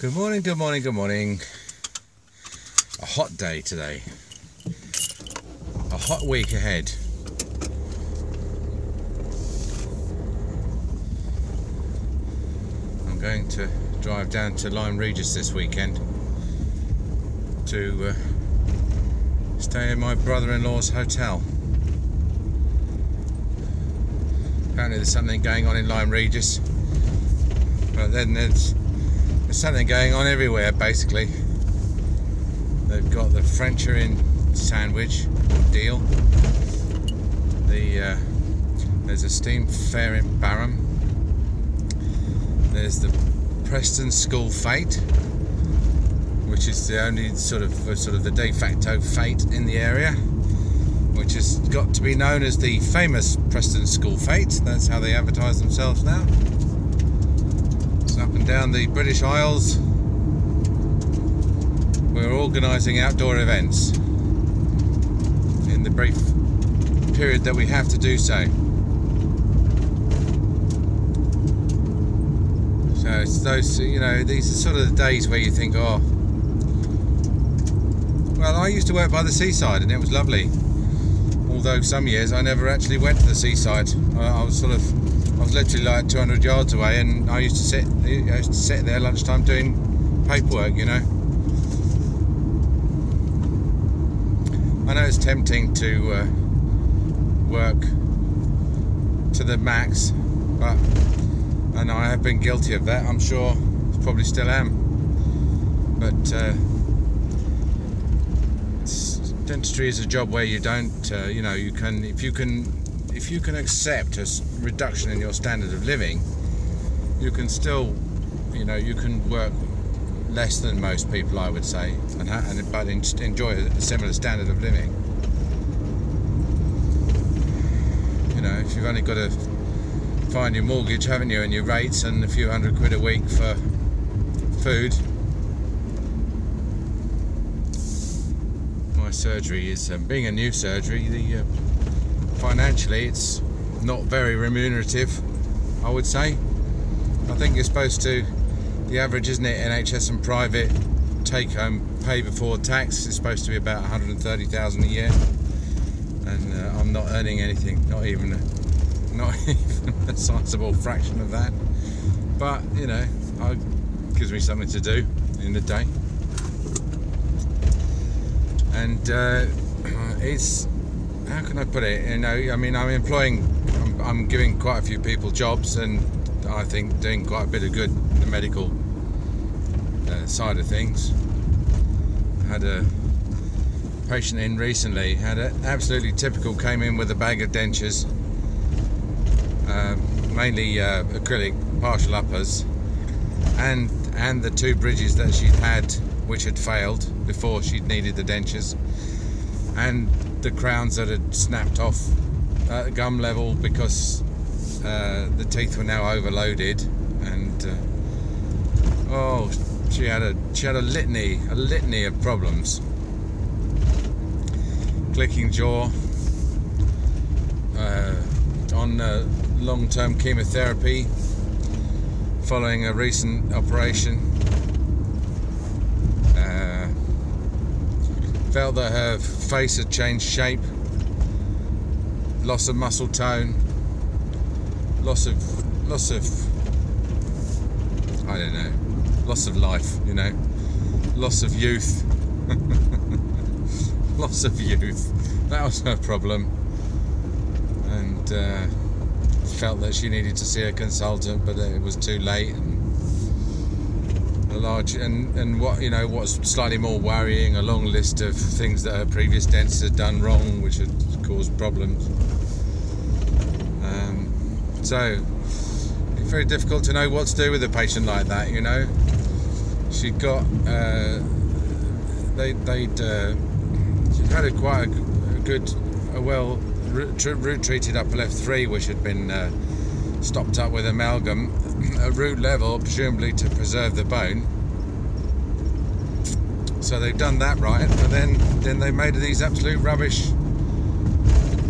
Good morning, good morning, good morning. A hot day today. A hot week ahead. I'm going to drive down to Lyme Regis this weekend to uh, stay in my brother-in-law's hotel. Apparently there's something going on in Lyme Regis. But then there's there's something going on everywhere basically. They've got the Frencher in Sandwich deal. The uh, there's a steam fair in Barham. There's the Preston School Fete, which is the only sort of sort of the de facto fete in the area, which has got to be known as the famous Preston School Fete. That's how they advertise themselves now up and down the British Isles. We're organising outdoor events in the brief period that we have to do so. So it's those, you know, these are sort of the days where you think, oh, well, I used to work by the seaside and it was lovely. Although some years I never actually went to the seaside. I, I was sort of I was literally like 200 yards away, and I used to sit, I used to sit there lunchtime doing paperwork. You know, I know it's tempting to uh, work to the max, but and I have been guilty of that. I'm sure, probably still am, but. Uh, dentistry is a job where you don't, uh, you know, you can if you can if you can accept a reduction in your standard of living, you can still, you know, you can work less than most people, I would say, and, and but enjoy a similar standard of living. You know, if you've only got to find your mortgage, haven't you, and your rates, and a few hundred quid a week for food. My surgery is um, being a new surgery. The uh, financially it's not very remunerative I would say. I think you're supposed to the average isn't it NHS and private take home pay before tax is supposed to be about 130,000 a year. And uh, I'm not earning anything not even a, not even a sizable fraction of that. But you know it gives me something to do in the day. And uh, it's how can I put it? You know, I mean, I'm employing, I'm, I'm, giving quite a few people jobs, and I think doing quite a bit of good in the medical uh, side of things. I had a patient in recently, had an absolutely typical, came in with a bag of dentures, uh, mainly uh, acrylic partial uppers, and and the two bridges that she'd had, which had failed before she'd needed the dentures, and the crowns that had snapped off at gum level because uh, the teeth were now overloaded and uh, oh she had a she had a litany a litany of problems. Clicking jaw uh, on uh, long-term chemotherapy following a recent operation felt that her face had changed shape, loss of muscle tone, loss of loss of I don't know, loss of life, you know, loss of youth, loss of youth. That was her problem, and uh, felt that she needed to see a consultant, but it was too late. And, a large and and what you know what's slightly more worrying a long list of things that her previous dentist had done wrong which had caused problems. Um, so it's very difficult to know what to do with a patient like that you know? She got uh, they they'd uh, she'd had a quite a, good a well root, treated upper left three which had been uh, stopped up with amalgam at root level, presumably to preserve the bone. So they've done that right, but then then they made these absolute rubbish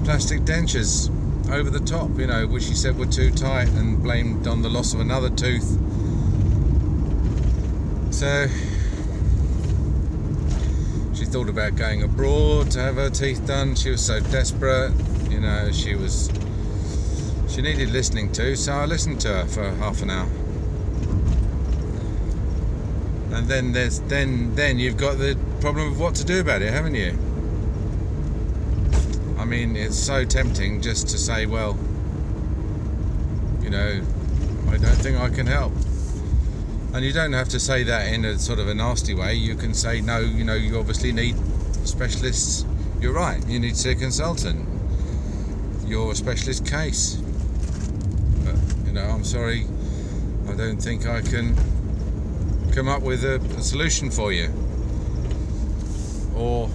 plastic dentures over the top, you know, which he said were too tight and blamed on the loss of another tooth. So she thought about going abroad to have her teeth done. She was so desperate, you know, she was she needed listening to, so I listened to her for half an hour. And then there's then then you've got the problem of what to do about it, haven't you? I mean, it's so tempting just to say, well, you know, I don't think I can help. And you don't have to say that in a sort of a nasty way. You can say, no, you know, you obviously need specialists. You're right, you need to see a consultant. You're a specialist case. Know, I'm sorry, I don't think I can come up with a, a solution for you. Or,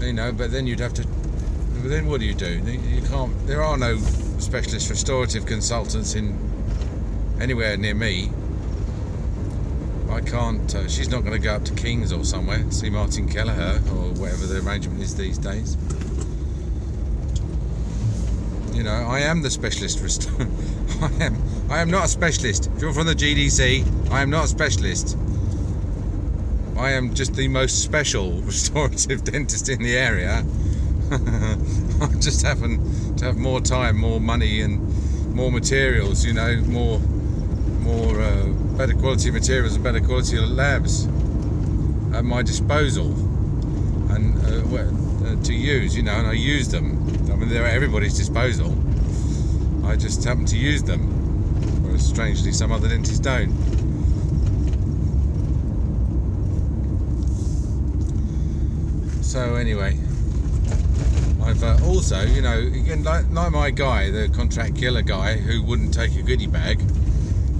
you know, but then you'd have to. Then what do you do? You can't. There are no specialist restorative consultants in anywhere near me. I can't. Uh, she's not going to go up to Kings or somewhere see Martin Kelleher or whatever the arrangement is these days. You know, I am the specialist. Rest- I am. I am not a specialist. If you're from the GDC, I am not a specialist. I am just the most special restorative dentist in the area. I just happen to have more time, more money, and more materials. You know, more, more. Uh, better quality materials and better quality labs at my disposal and uh, uh, to use, you know, and I use them. They're at everybody's disposal. I just happen to use them, whereas strangely some other dentists don't. So anyway, I've uh, also, you know, again, like, like my guy, the contract killer guy, who wouldn't take a goodie bag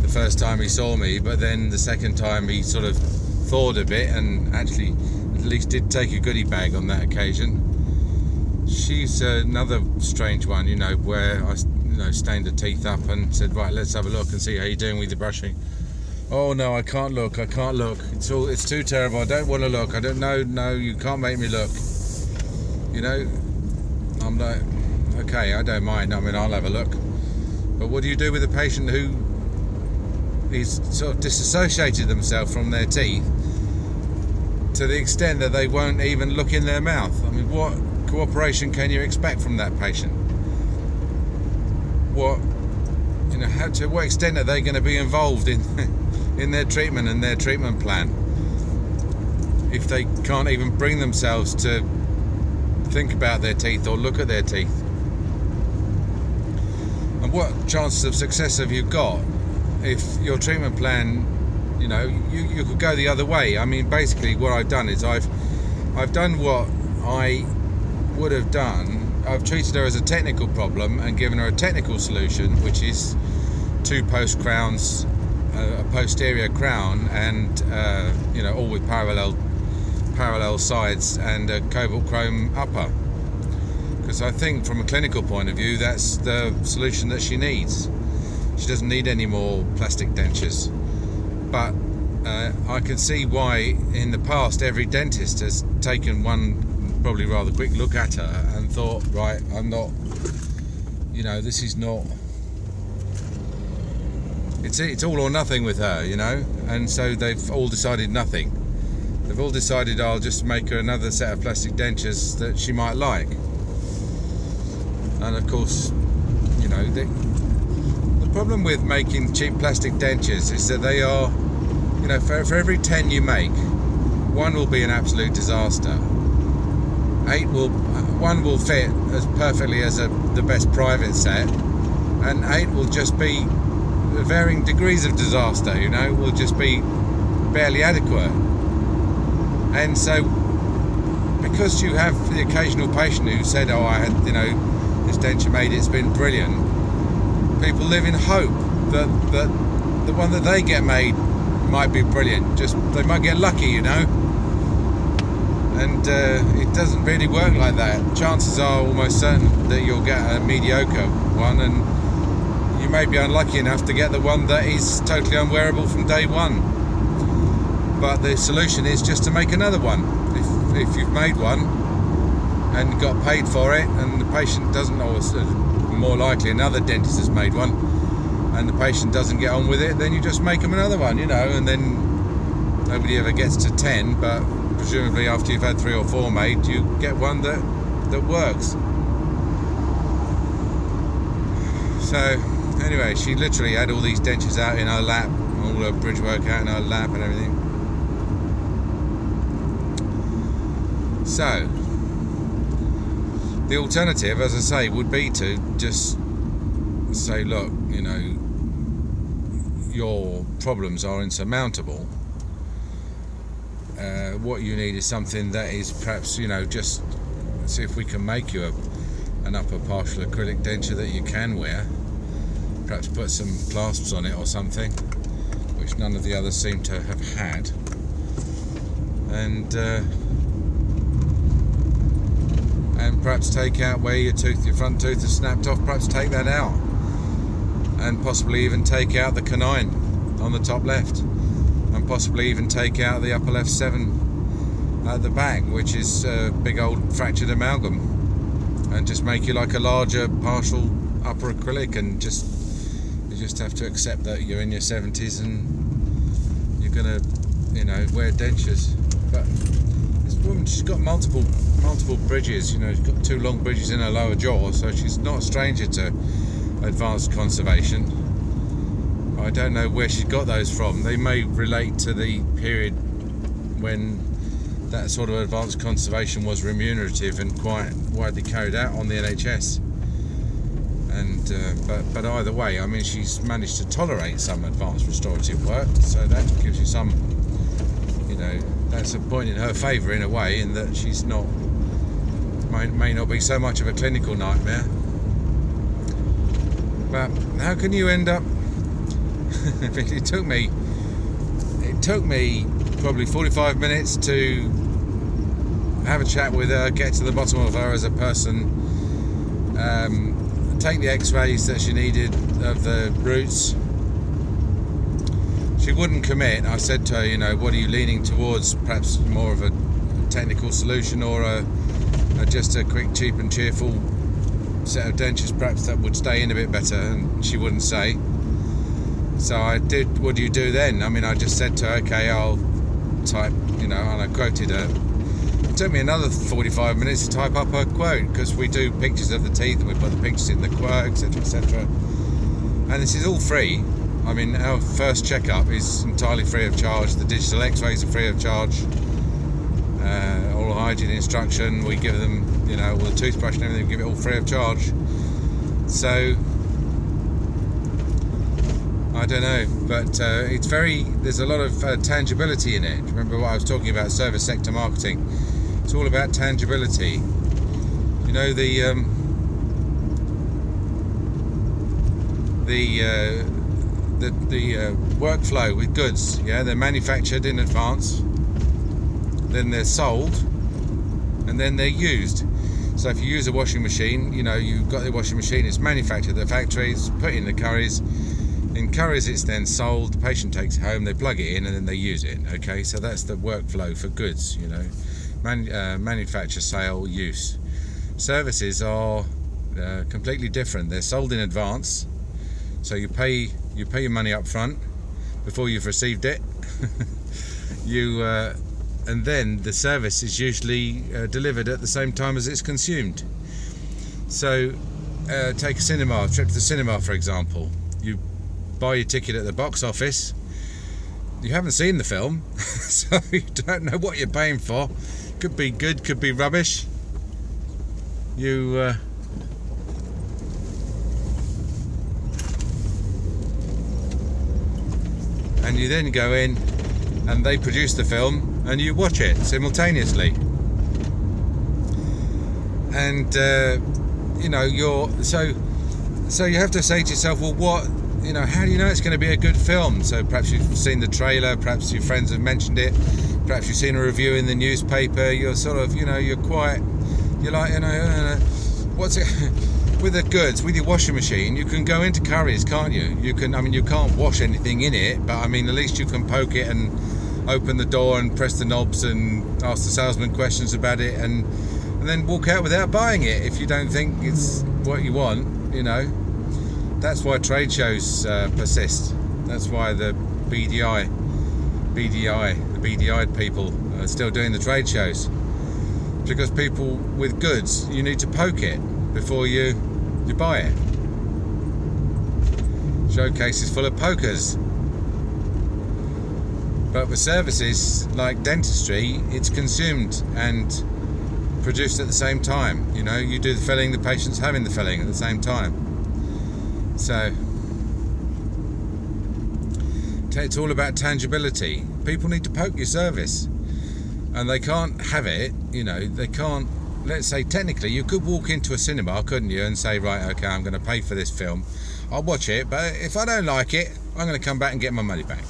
the first time he saw me, but then the second time he sort of thawed a bit and actually at least did take a goodie bag on that occasion. She's another strange one, you know, where I you know stained her teeth up and said, right, let's have a look and see how you're doing with your brushing. Oh no, I can't look. I can't look. It's all. It's too terrible. I don't want to look. I don't know. No, you can't make me look. You know, I'm like, okay, I don't mind. I mean, I'll have a look. But what do you do with a patient who is sort of disassociated themselves from their teeth to the extent that they won't even look in their mouth. I mean, what cooperation can you expect from that patient? What, you know, how, to what extent are they going to be involved in in their treatment and their treatment plan if they can't even bring themselves to think about their teeth or look at their teeth? And what chances of success have you got if your treatment plan, you know, you, you could go the other way. I mean, basically, what I've done is I've I've done what I would have done. I've treated her as a technical problem and given her a technical solution, which is two post crowns, a posterior crown, and uh, you know, all with parallel parallel sides and a cobalt chrome upper. Because I think, from a clinical point of view, that's the solution that she needs. She doesn't need any more plastic dentures. But uh, I can see why in the past every dentist has taken one probably rather quick look at her and thought, right, I'm not, you know, this is not. It's it's all or nothing with her, you know, and so they've all decided nothing. They've all decided I'll just make her another set of plastic dentures that she might like. And of course, you know, the problem with making cheap plastic dentures is that they are, you know, for, for every 10 you make, one will be an absolute disaster. Eight will, one will fit as perfectly as a, the best private set, and eight will just be varying degrees of disaster, you know, will just be barely adequate. And so, because you have the occasional patient who said, Oh, I had, you know, this denture made, it's been brilliant people live in hope that that the one that they get made might be brilliant. Just they might get lucky, you know. And uh, it doesn't really work like that. Chances are almost certain that you'll get a mediocre one, and you may be unlucky enough to get the one that is totally unwearable from day one. But the solution is just to make another one. If, if you've made one and got paid for it, and the patient doesn't always more likely another dentist has made one and the patient doesn't get on with it, then you just make them another one, you know, and then nobody ever gets to 10, but presumably after you've had three or four made, you get one that that works. So anyway, she literally had all these dentures out in her lap, all her bridge work out in her lap and everything. So the alternative, as I say, would be to just say, look, you know, your problems are insurmountable. Uh, what you need is something that is perhaps, you know, just see if we can make you a, an upper partial acrylic denture that you can wear. Perhaps put some clasps on it or something, which none of the others seem to have had. And uh, and perhaps take out where your tooth, your front tooth is snapped off, perhaps take that out. And possibly even take out the canine on the top left. Possibly even take out the upper left seven at the back, which is a big old fractured amalgam. And just make you like a larger partial upper acrylic and just you just have to accept that you're in your 70s and you're gonna, you know, wear dentures. But this woman, she's got multiple multiple bridges. You know, she's got two long bridges in her lower jaw, so she's not a stranger to advanced conservation. I don't know where she's got those from. They may relate to the period when that sort of advanced conservation was remunerative and quite widely carried out on the NHS. And uh, but but either way, I mean, she's managed to tolerate some advanced restorative work, so that gives you some, you know, that's a point in her favour in a way, in that she's not may, may not be so much of a clinical nightmare. But how can you end up? it took me. It took me probably 45 minutes to have a chat with her, get to the bottom of her as a person, um, take the X-rays that she needed of the roots. She wouldn't commit. I said to her, you know, what are you leaning towards? Perhaps more of a technical solution or a uh, just a quick, cheap and cheerful set of dentures perhaps that would stay in a bit better and she wouldn't say. So I did, what do you do then? I mean, I just said to her, okay, I'll type, you know, and I quoted her. It took me another 45 minutes to type up her quote because we do pictures of the teeth and we put the pictures in the quote, etc., etc. And this is all free. I mean, our first checkup is entirely free of charge. The digital x-rays are free of charge uh, oral hygiene instruction. We give them, you know, all the toothbrush and everything, we give it all free of charge. So, I don't know, but uh, it's very, there's a lot of uh, tangibility in it. Remember what I was talking about service sector marketing? It's all about tangibility. You know, the, um, the, uh, the, the uh, workflow with goods, yeah, they're manufactured in advance then they're sold, and then they're used. So if you use a washing machine, you know, you've got the washing machine, it's manufactured at the factories, put in the Currys. In Currys, it's then sold, the patient takes it home, they plug it in, and then they use it. Okay, so that's the workflow for goods, you know, Man, uh, manufacture, sale, use. Services are uh, completely different. They're sold in advance, so you pay you pay your money up front before you've received it. you uh, and then the service is usually uh, delivered at the same time as it's consumed. So, uh, take a cinema, trip to the cinema for example. Buy your ticket at the box office. You haven't seen the film, so you don't know what you're paying for. Could be good, could be rubbish. You. Uh, and you then go in and they produce the film and you watch it simultaneously. And uh, you know, you're so so you have to say to yourself, well, what you know, how do you know it's going to be a good film? So perhaps you've seen the trailer, perhaps your friends have mentioned it, perhaps you've seen a review in the newspaper. You're sort of, you know, you're quite, you're like, you know, uh, what's it? with the goods, with your washing machine, you can go into Currys, can't you? You can, I mean, you can't wash anything in it, but I mean, at least you can poke it and open the door and press the knobs and ask the salesman questions about it and and then walk out without buying it if you don't think it's what you want you know that's why trade shows uh, persist that's why the BDI BDI, the BDI people are still doing the trade shows because people with goods, you need to poke it before you you buy it. Showcases full of pokers. But with services like dentistry, it's consumed and produced at the same time. You know, you do the filling, the patient's having the filling at the same time. So it's all about tangibility. People need to poke your service, and they can't have it. You know, they can't. Let's say technically, you could walk into a cinema, couldn't you, and say, right, okay, I'm going to pay for this film. I'll watch it, but if I don't like it, I'm going to come back and get my money back.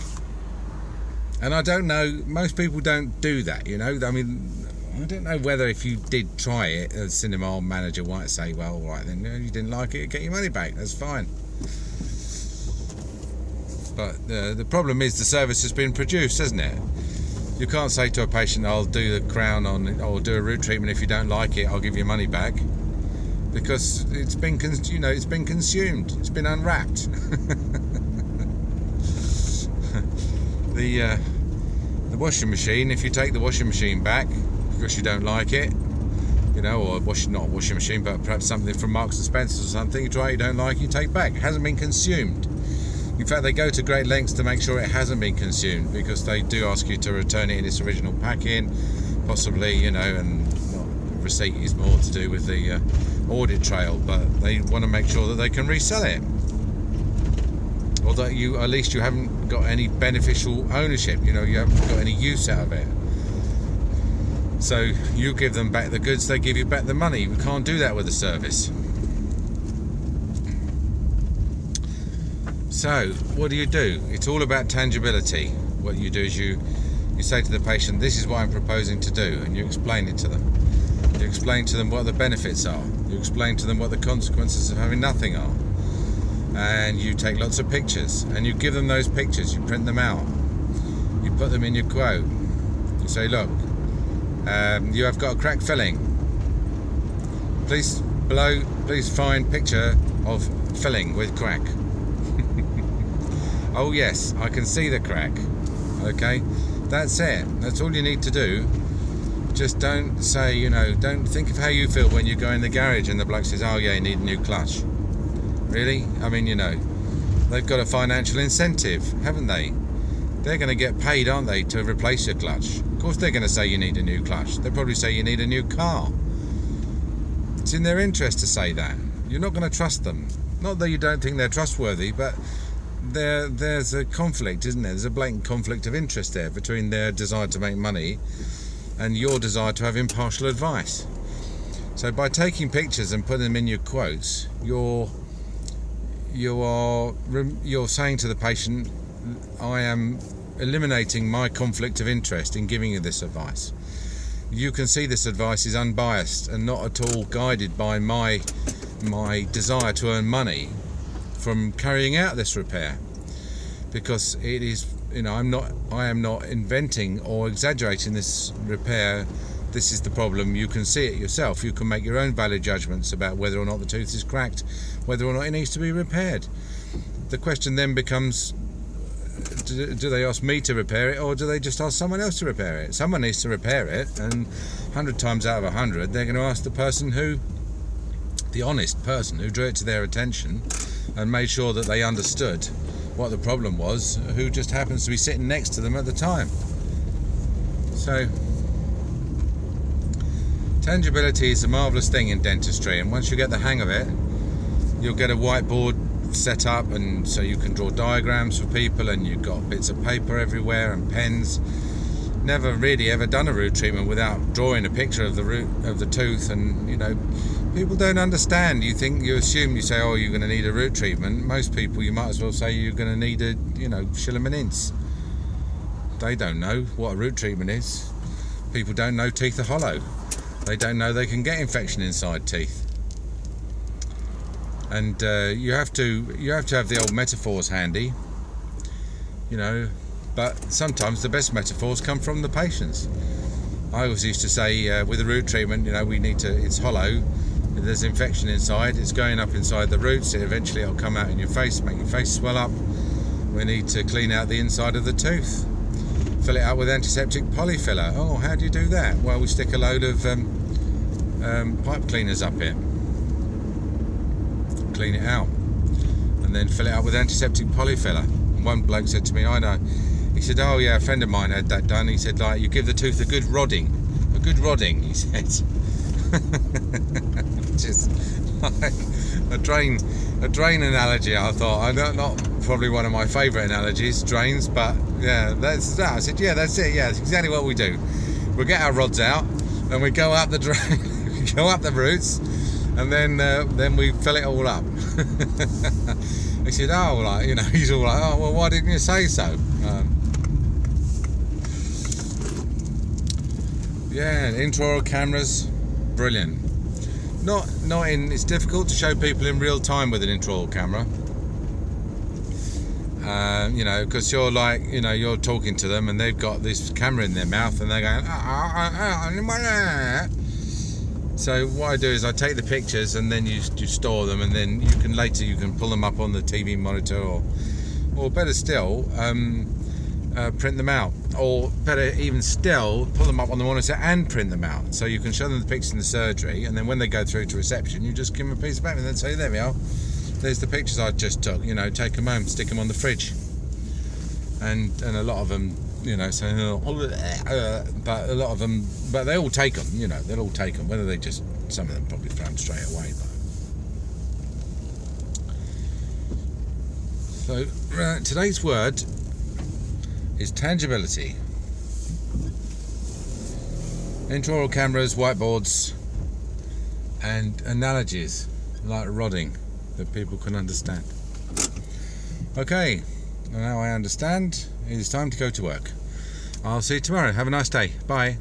And I don't know. Most people don't do that. You know, I mean, I don't know whether if you did try it, a cinema manager might say, well, all right, then you didn't like it, get your money back. That's fine. But uh, the problem is the service has been produced, hasn't it? You can't say to a patient, "I'll do the crown on, it or do a root treatment. If you don't like it, I'll give you money back," because it's been, you know, it's been consumed. It's been unwrapped. the uh, the washing machine. If you take the washing machine back because you don't like it, you know, or washing not a washing machine, but perhaps something from Marks and Spencers or something, you try it, you don't like, you take back. It hasn't been consumed. In fact, they go to great lengths to make sure it hasn't been consumed because they do ask you to return it in its original packing, possibly, you know, and receipt is more to do with the uh, audit trail, but they want to make sure that they can resell it. Or that you, at least you haven't got any beneficial ownership, you know, you haven't got any use out of it. So you give them back the goods, they give you back the money. We can't do that with a service. So, what do you do? It's all about tangibility. What you do is you you say to the patient, "This is what I'm proposing to do," and you explain it to them. You explain to them what the benefits are. You explain to them what the consequences of having nothing are. And you take lots of pictures and you give them those pictures. You print them out. You put them in your quote. You say, "Look, um, you have got a crack filling. Please below, please find picture of filling with crack." Oh yes, I can see the crack. Okay, that's it. That's all you need to do. Just don't say, you know, don't think of how you feel when you go in the garage and the bloke says, oh yeah, you need a new clutch. Really? I mean, you know, they've got a financial incentive, haven't they? They're going to get paid, aren't they, to replace your clutch? Course, they're going to say you need a new clutch. They'll probably say you need a new car. It's in their interest to say that. You're not going to trust them. Not that you don't think they're trustworthy, but there there's a conflict, isn't there? There's a blatant conflict of interest there between their desire to make money and your desire to have impartial advice. So by taking pictures and putting them in your quotes, you're you are you're saying to the patient, I am eliminating my conflict of interest in giving you this advice. You can see this advice is unbiased and not at all guided by my my desire to earn money from carrying out this repair. Because it is you know I'm not I am not inventing or exaggerating this repair. This is the problem. You can see it yourself. You can make your own valid judgments about whether or not the tooth is cracked whether or not it needs to be repaired. The question then becomes do, do they ask me to repair it or do they just ask someone else to repair it someone needs to repair it and 100 times out of 100 they're going to ask the person who the honest person who drew it to their attention and made sure that they understood what the problem was, who just happens to be sitting next to them at the time. So, tangibility is a marvelous thing in dentistry, and once you get the hang of it, you'll get a whiteboard set up, and so you can draw diagrams for people, and you've got bits of paper everywhere and pens. Never really ever done a root treatment without drawing a picture of the root of the tooth, and you know, people don't understand. You think you assume you say, "Oh, you're going to need a root treatment." Most people, you might as well say you're going to need a, you know, Shillamanins. They don't know what a root treatment is. People don't know teeth are hollow. They don't know they can get infection inside teeth. And uh, you have to you have to have the old metaphors handy. You know, but sometimes the best metaphors come from the patients. I always used to say uh, with a root treatment, you know, we need to, it's hollow, there's infection inside, it's going up inside the roots, it eventually it'll come out in your face, make your face swell up. We need to clean out the inside of the tooth. fill it up with antiseptic polyfiller. Oh, how do you do that? Well, we stick a load of um, um, pipe cleaners up it, clean it out, and then fill it up with antiseptic polyfiller. And one bloke said to me, I know. He said, "Oh yeah, a friend of mine had that done." He said, "Like you give the tooth a good rodding, a good rodding." He said, just like a drain, a drain analogy. I thought I don't not probably one of my favourite analogies, drains, but yeah, that's that. I said, "Yeah, that's it. Yeah, that's exactly what we do. We get our rods out and we go up the drain, we go up the roots, and then uh, then we fill it all up." he said, "Oh, like you know," he's all like, "Oh, well, why didn't you say so?" Um, Yeah, intraoral cameras, brilliant. Not, not in. It's difficult to show people in real time with an intraoral camera. Uh, you know, because you're like, you know, you're talking to them and they've got this camera in their mouth and they're going. Ah, ah, ah, so what I do is I take the pictures and then you, you store them and then you can later you can pull them up on the TV monitor or, or better still, um, uh, print them out, or better even still, pull them up on the monitor and print them out. So you can show them the pictures in the surgery, and then when they go through to reception, you just give them a piece of paper and then say, "There we are. There's the pictures I just took. You know, take them home, stick them on the fridge." And and a lot of them, you know, say, oh, uh, but a lot of them, but they all take them. You know, they'll all take them. Whether they just, some of them probably found straight away, but. So uh, today's word is tangibility. Intraoral cameras, whiteboards, and analogies like rodding that people can understand. Okay, now I understand. It is time to go to work. I'll see you tomorrow. Have a nice day. Bye.